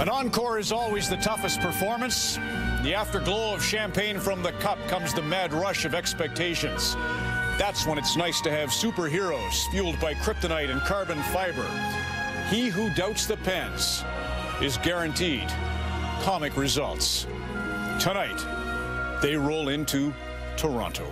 An encore is always the toughest performance. The afterglow of champagne from the cup comes the mad rush of expectations. That's when it's nice to have superheroes fueled by kryptonite and carbon fiber. He who doubts the Pens is guaranteed comic results. Tonight, they roll into Toronto.